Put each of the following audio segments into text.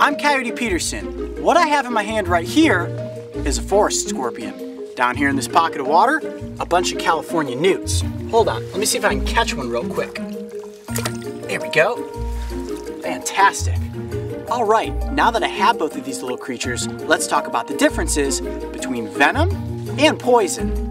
I'm Coyote Peterson. What I have in my hand right here is a forest scorpion. Down here in this pocket of water, a bunch of California newts. Hold on, let me see if I can catch one real quick. There we go. Fantastic. All right, now that I have both of these little creatures, let's talk about the differences between venom and poison.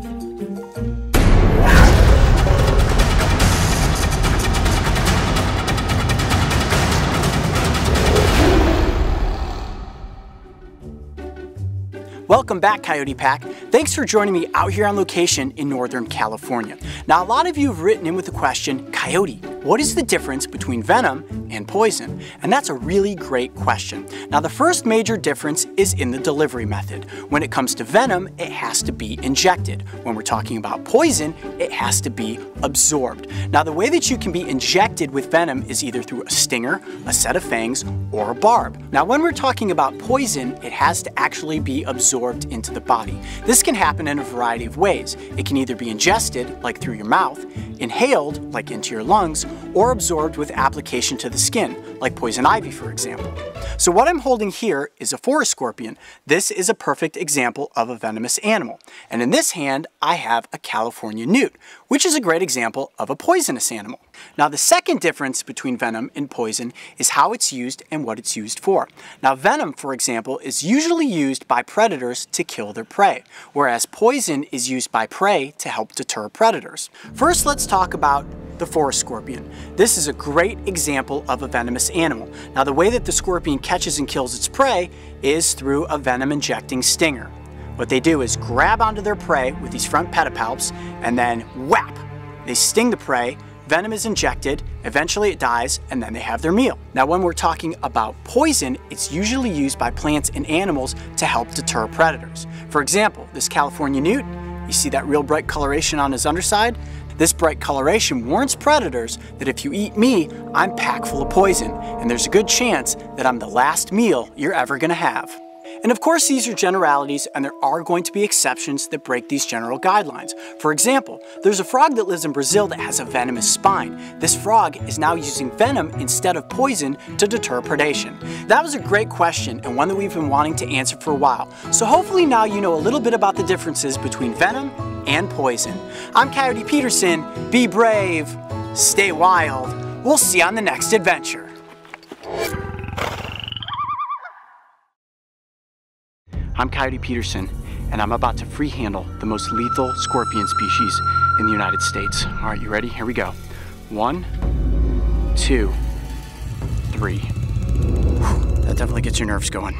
Welcome back, Coyote Pack. Thanks for joining me out here on location in Northern California. Now, a lot of you have written in with the question, Coyote, what is the difference between venom and poison? And that's a really great question. Now, the first major difference is in the delivery method. When it comes to venom, it has to be injected. When we're talking about poison, it has to be absorbed. Now, the way that you can be injected with venom is either through a stinger, a set of fangs, or a barb. Now, when we're talking about poison, it has to actually be absorbed into the body. This can happen in a variety of ways. It can either be ingested, like through your mouth, inhaled, like into your lungs, or absorbed with application to the skin, like poison ivy, for example. So what I'm holding here is a forest scorpion. This is a perfect example of a venomous animal. And in this hand, I have a California newt, which is a great example of a poisonous animal. Now the second difference between venom and poison is how it's used and what it's used for. Now venom, for example, is usually used by predators to kill their prey, whereas poison is used by prey to help deter predators. First, let's talk about the forest scorpion. This is a great example of a venomous animal. Now the way that the scorpion catches and kills its prey is through a venom injecting stinger. What they do is grab onto their prey with these front pedipalps and then whap! They sting the prey Venom is injected, eventually it dies, and then they have their meal. Now when we're talking about poison, it's usually used by plants and animals to help deter predators. For example, this California newt, you see that real bright coloration on his underside? This bright coloration warns predators that if you eat me, I'm packed full of poison, and there's a good chance that I'm the last meal you're ever gonna have. And of course, these are generalities, and there are going to be exceptions that break these general guidelines. For example, there's a frog that lives in Brazil that has a venomous spine. This frog is now using venom instead of poison to deter predation. That was a great question and one that we've been wanting to answer for a while. So hopefully now you know a little bit about the differences between venom and poison. I'm Coyote Peterson. Be brave, stay wild. We'll see you on the next adventure. I'm Coyote Peterson, and I'm about to free handle the most lethal scorpion species in the United States. All right, you ready? Here we go. One, two, three. Whew, that definitely gets your nerves going.